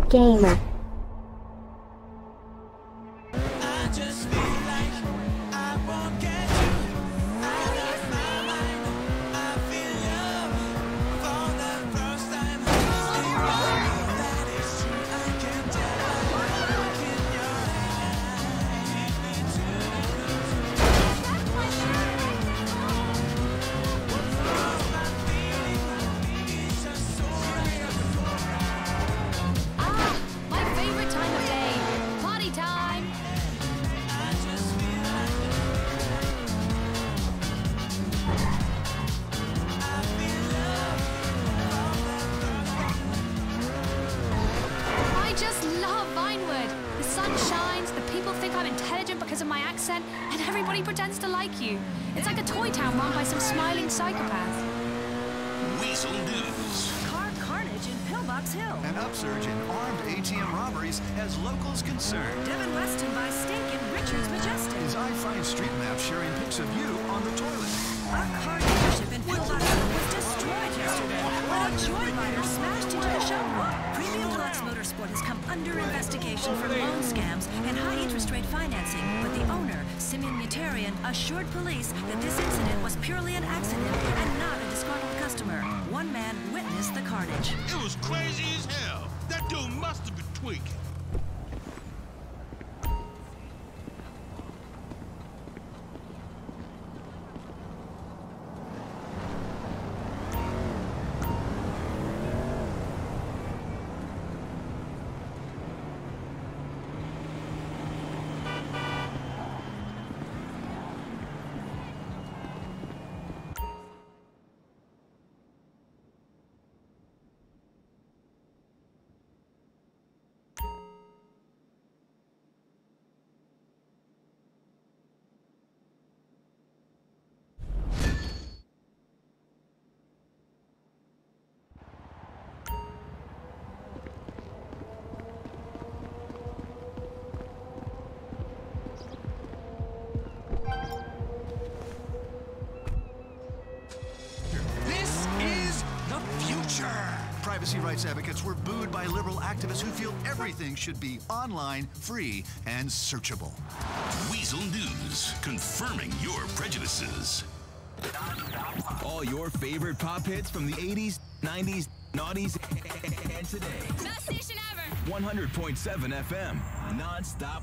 gamer. Because of my accent, and everybody pretends to like you. It's like a toy town run by some smiling psychopath. Weasel News. Car carnage in Pillbox Hill. An upsurge in armed ATM robberies has locals concerned. Devin Weston buys stake in Richard's Majestic. As I find street maps sharing pics of you on the toilet. A car dealership in Pillbox Hill was destroyed yesterday when a joyrider smashed into the showroom. Premium Deluxe Motorsport has come under investigation for loan scams and high Assured police that this incident was purely an accident and not a disgruntled customer. One man witnessed the carnage. It was crazy as hell. That dude must have been tweaking. Rights advocates were booed by liberal activists who feel everything should be online, free, and searchable. Weasel News. Confirming your prejudices. All your favorite pop hits from the 80s, 90s, noughties, and today. Best station ever. 100.7 FM. Non-stop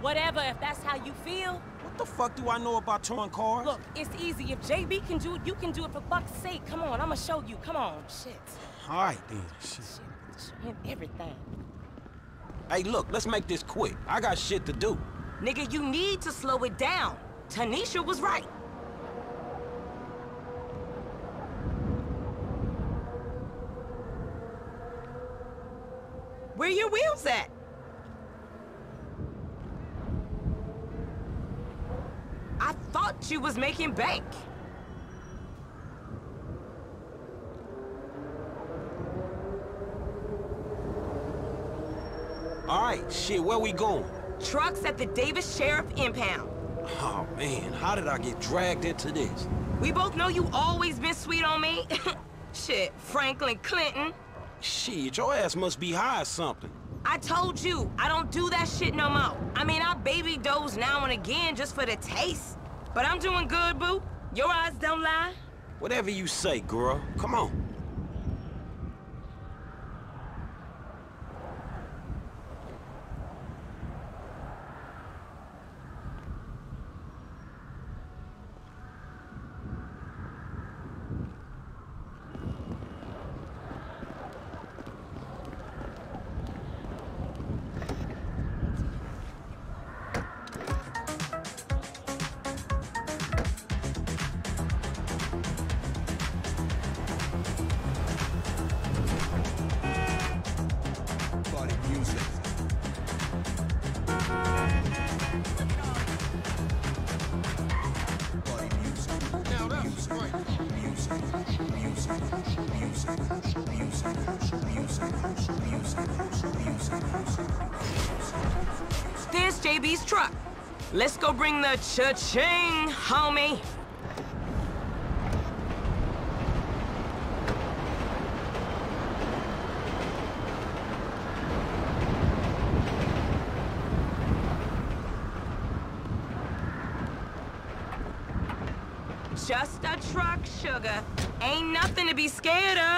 Whatever, if that's how you feel. What the fuck do I know about towing cars? Look, it's easy. If JB can do it, you can do it for fuck's sake. Come on, I'ma show you. Come on. Shit. All right, then. Shit. Shit. Show him everything. Hey, look, let's make this quick. I got shit to do. Nigga, you need to slow it down. Tanisha was right. Where your wheels at? I thought you was making bank. All right, shit, where we going? Trucks at the Davis Sheriff Impound. Oh, man, how did I get dragged into this? We both know you always been sweet on me. Shit, Franklin Clinton. Shit, your ass must be high or something. I told you, I don't do that shit no more. I mean, I baby doze now and again just for the taste. But I'm doing good, boo. Your eyes don't lie. Whatever you say, girl. Come on. JB's truck. Let's go bring the cha-ching, homie. Just a truck, sugar. Ain't nothing to be scared of.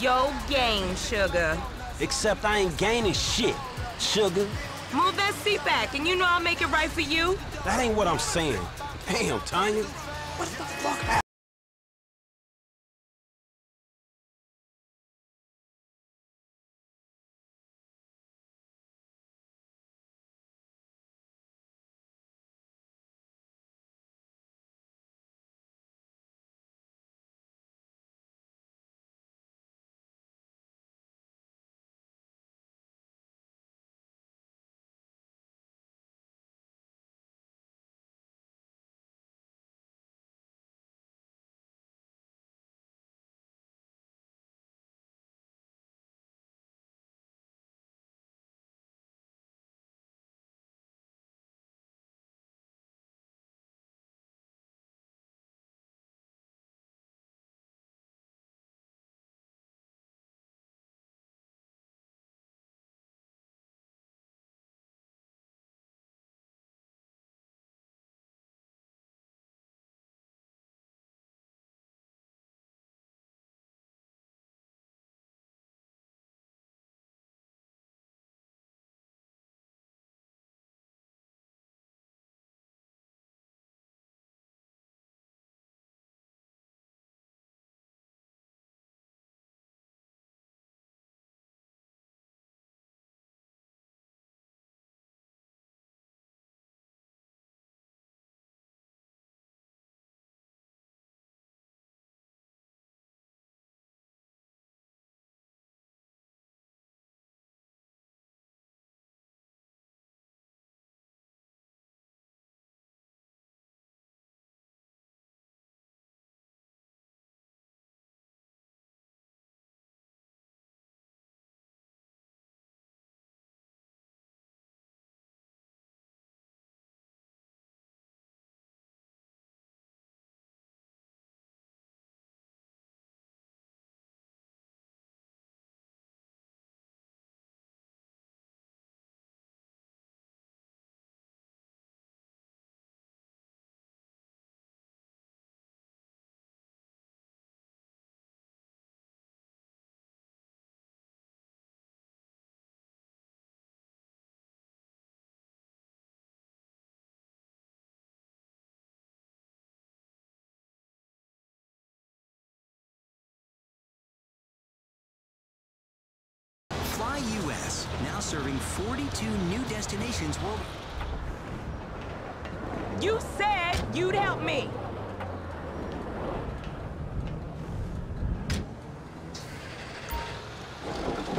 yo gain, sugar. Except I ain't gaining shit, sugar. Move that seat back, and you know I'll make it right for you. That ain't what I'm saying. Damn, Tanya. What the fuck happened? Serving 42 new destinations worldwide. You said you'd help me.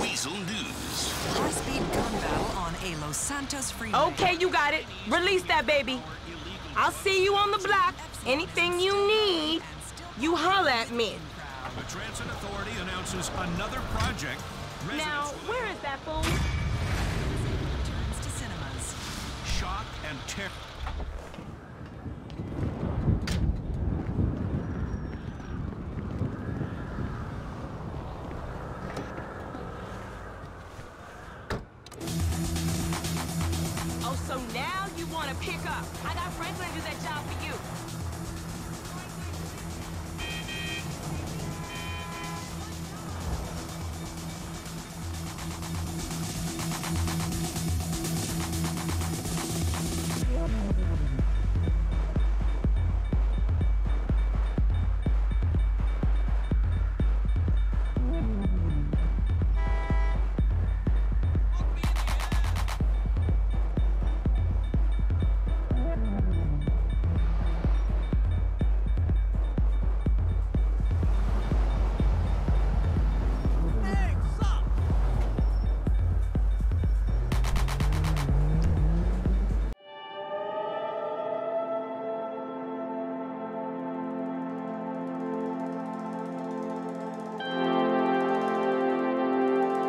Weasel News. High-speed gun battle on a Los Santos freeway. Okay, you got it. Release that baby. I'll see you on the block. Anything you need, you holler at me. The Transit Authority announces another project. Now, where is that fool? and tear. Oh, so now you want to pick up. I got friends that do that job for you.